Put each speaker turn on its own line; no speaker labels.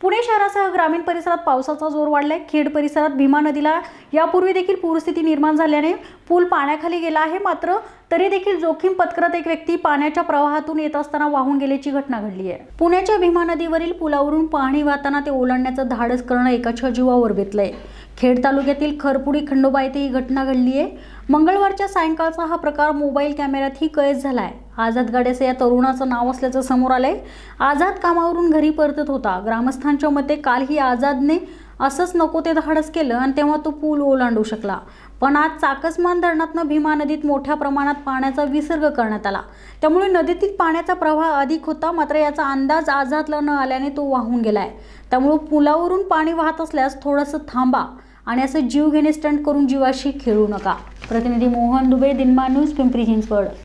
पुणे शहरासह ग्रामीण परिसरात पावसाचा जोर वाढलाय. खेड परिसरात भीमा नदीला यापूर्वी देखील पूरस्थिती निर्माण झाल्याने पूल पाण्याखाली गेला आहे. मात्र तरी देखील जोखीम पत्करत एक व्यक्ती पाण्याच्या प्रवाहातून येत असताना वाहून गेल्याची घटना घडली आहे. पुण्याच्या भीमा नदीवरील पुलावरून पाणी वाहताना ते ओलांडण्याचं धाडस करणं एकाच्या जीवावर बेतलंय. खेड तालुक्यातील खरपुडी खंडोबा येथे ही घटना घडली आहे. मंगळवारच्या सायंकाळचा हा प्रकार मोबाईल कॅमेऱ्यातही कैद झाला आहे आझाद गाड्याचं या तरुणाचं नाव असल्याचं समोर आलंय. आझाद कामावरून घरी परतत होता. ग्रामस्थांच्या मते कालही आझादने असंच नको ते धाडस केलं आणि तेव्हा तो पूल ओलांडू शकला. पण आज चाकसमान धरणातनं भीमा नदीत मोठ्या प्रमाणात पाण्याचा विसर्ग करण्यात आला. त्यामुळे नदीतील पाण्याचा प्रवाह अधिक होता मात्र याचा अंदाज आझादला न आल्याने तो वाहून गेलाय. त्यामुळे पुलावरून पाणी वाहत असल्यास थोडंसं थांबा. आणि असं जीव घेणे स्टंट करून जीवाशी खेळू नका. प्रतिनिधी मोहन दुबे दिनमान न्यूज पिंपरी चिंचवड.